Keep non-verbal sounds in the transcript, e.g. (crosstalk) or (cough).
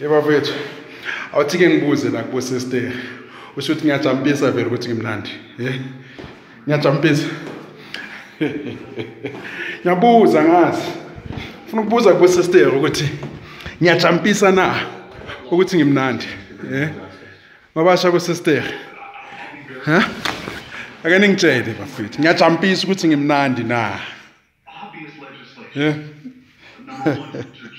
Yebo. Awuthi ke ngibuze la kubo sister. Usho ukuthi ngiyajampisa vele ukuthi ngimnandi. Eh? Ngiyajampisa. (laughs) Ngiyabuza ngazi. Ufuna ukubuza kubo sister ukuthi ngiyajampisa na ukuthi ngimnandi. Eh? Mabasha ku sister. Ha? Ake ningitshele bafethu. Ngiyajampisa ukuthi ngimnandi na. obvious (laughs)